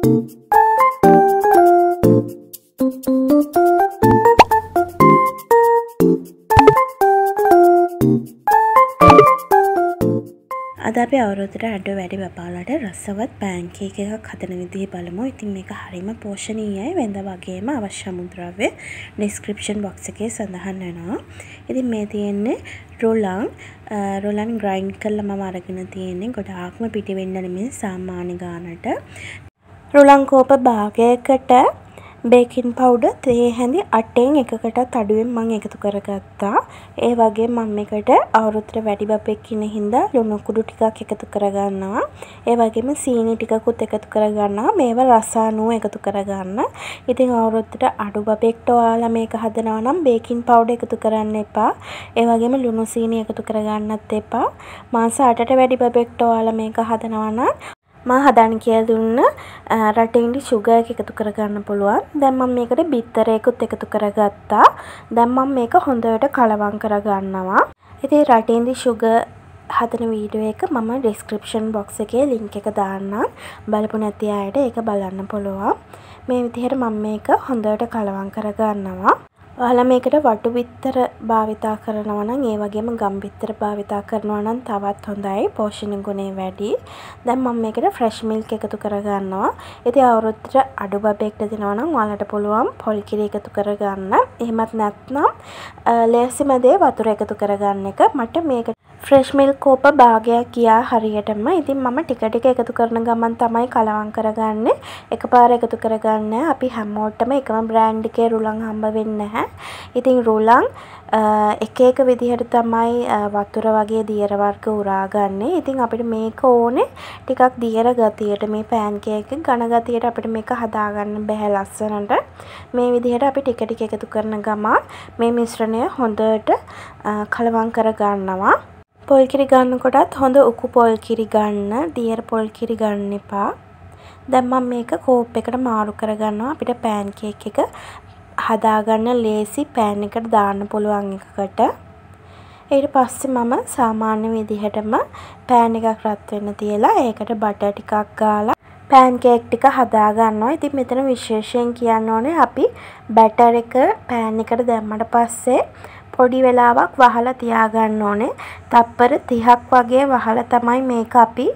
අද අපි අවුරුද්දට අඩු වැඩි බපාලට රසවත් පෑන්කේක් එකක් හදන විදිහ බලමු. ඉතින් මේක හරිම පෝෂණීයයි. වෙනද වගේම අවශ්‍ය අමුද්‍රව්‍ය ඩිස්ක්‍රිප්ෂන් බොක්ස් එකේ සඳහන් වෙනවා. ඉතින් මේ තියෙන්නේ රුලන් රුලන් ග්‍රයින්ඩ් කරලා මම අරගෙන තියෙන්නේ. ගොඩාක්ම පිටි වෙන්න නෙමෙයි සාමාන්‍ය ගානට. රුලන් කෝප භාගයකට බේකින් පවුඩ තේ හැඳි අටෙන් එකකටත් අඩුවෙන් මං එකතු කරගත්තා. ඒ වගේ මම එකට අවුරුද්දට වැඩි බබෙක් ඉන්න හින්දා ලුණු කුඩු ටිකක් එකතු කරගන්නවා. ඒ වගේම සීනි ටිකකුත් එකතු කරගන්නවා. මේවා රස අනුව එකතු කරගන්න. ඉතින් අවුරුද්දට අඩු බබෙක්ට ඔයාලා මේක හදනවා නම් බේකින් පවුඩර් එකතු කරන්න එපා. ඒ වගේම ලුණු සීනි එකතු කරගන්නත් එපා. මාස 8ට වැඩි බබෙක්ට ඔයාලා මේක හදනවා නම් මා හදන්න කියලා දුන්න රටින්ඩි සුගර් එක එකතු කරගන්න පුළුවන්. දැන් මම මේකට බිත්තරයකුත් එකතු කරගත්තා. දැන් මම මේක හොඳට කලවම් කරගන්නවා. ඉතින් රටින්ඩි සුගර් හදන වීඩියෝ එක මම ඩිස්ක්‍රිප්ෂන් බොක්ස් එකේ ලින්ක් එක දාන්නම්. බලපු නැති අයට ඒක බලන්න පුළුවන්. මේ විදිහට මම මේක හොඳට කලවම් කරගන්නවා. ඔයාලා මේකට වටු බිත්තර භාවිතා කරනවා නම් ඒ වගේම ගම් බිත්තර භාවිතා කරනවා නම් තවත් හොඳයි පෝෂණ ගුණය වැඩි. දැන් මම මේකට ෆ්‍රෙෂ් මිල්ක් එකතු කරගන්නවා. ඉතින් අවුරුද්දට අඩු බබෙක්ට දෙනවා නම් ඔයාලට පුළුවන් පොල් කිරි එකතු කරගන්න. එහෙමත් නැත්නම් ලේසිම දේ වතුර එකතු කරගන්න එක. මට මේක ෆ්‍රෙෂ් මිල්ක් කෝප භාගයක් ගියා හරියටම. ඉතින් මම ටික ටික එකතු කරන ගමන් තමයි කලවම් කරගන්නේ. එකපාර එකතු කරගන්න අපි හැමෝටම එකම බ්‍රෑන්ඩ් එකේ රුලන් හම්බ වෙන්නේ නැහැ. ඉතින් රුලන් එක එක විදිහට තමයි වතුර වගේ දියර වර්ග උරාගන්නේ. ඉතින් අපිට මේක ඕනේ ටිකක් දියර ගතියට මේ පෑන් කේක් ඝන ගතියට අපිට මේක හදාගන්න බෑ ලස්සනට. මේ විදිහට අපි ටික ටික එකතු කරන ගමන් මේ මිශ්‍රණය හොඳට කලවම් කරගන්නවා. පොල් කිරි ගන්නකොටත් හොඳ උකු පොල් කිරි ගන්න දියර පොල් කිරි ගන්න එපා. දැන් මම මේක කෝප් එකට මාරු කරගන්නවා අපිට පෑන් කේක් එක හදාගන්න ලේසි පෑන් එකට දාන්න පුළුවන් එකකට. ඊට පස්සේ මම සාමාන්‍ය විදිහටම පෑන් එකක් රත් වෙන්න තියලා ඒකට බටර් ටිකක් ගාලා පෑන් කේක් ටික හදාගන්නවා. ඉතින් මෙතන විශේෂයෙන් කියන්න ඕනේ අපි බැටර් එක පෑන් එකට දැම්මට පස්සේ පොඩි වෙලාවක් වහලා තියාගන්න ඕනේ. තප්පර 30ක් වගේ වහලා තමයි මේක අපි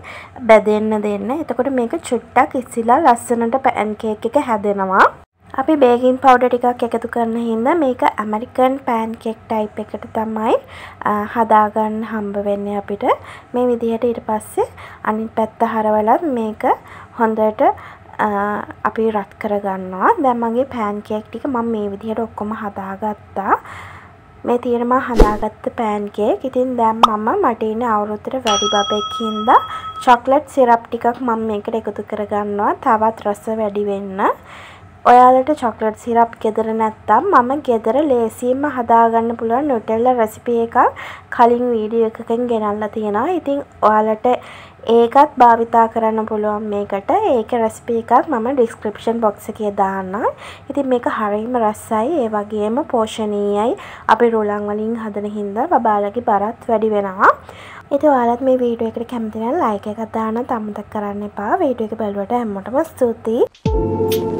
බැදෙන්න දෙන්න. එතකොට මේක චුට්ටක් ඉසිලා ලස්සනට පෑන් කේක් එක හැදෙනවා. අපි බේකින් පවුඩර් ටිකක් එකතු කරන හින්දා මේක ඇමරිකන් පෑන් කේක් ටයිප් එකට තමයි හදාගන්න හම්බ වෙන්නේ අපිට. මේ විදිහට ඊට පස්සේ අනිත් පැත්ත හරවලත් මේක හොඳට අපි රත් කරගන්නවා. දැන් මගේ පෑන් කේක් ටික මම මේ විදිහට ඔක්කොම හදාගත්තා. මේ තියෙන මම හදාගත්ත පෑන් කේක්. ඉතින් දැන් මම මට ඉන්නේ අවුරුද්දට වැඩි බබෙක් හින්දා චොක්ලට් සිරප් ටිකක් මම මේකට එකතු කරගන්නවා. තවත් රස වැඩි වෙන්න. ඔයාලට චොක්ලට් සිරප් ගෙදර නැත්තම් මම ගෙදර ලේසියෙන්ම හදාගන්න පුළුවන් නුටෙල්ලා රෙසිපි එකක් කලින් වීඩියෝ එකකින් ගෙනල්ලා තියෙනවා. ඉතින් ඔයාලට ඒකත් භාවිතා කරන්න පුළුවන් මේකට. ඒක රෙසිපි එකක් මම ඩිස්ක්‍රිප්ෂන් බොක්ස් එකේ දාන්නම්. ඉතින් මේක හරියම රසයි. ඒ වගේම පෝෂණීයයි. අපි රෝලන් වලින් හදන හින්දා බබාලගේ බරත් වැඩි වෙනවා. ඉතින් ඔයාලත් මේ වීඩියෝ එකට කැමති නම් ලයික් එකක් දාන්න අමතක කරන්න එපා. වීඩියෝ එක බලුවට හැමෝටම ස්තුතියි.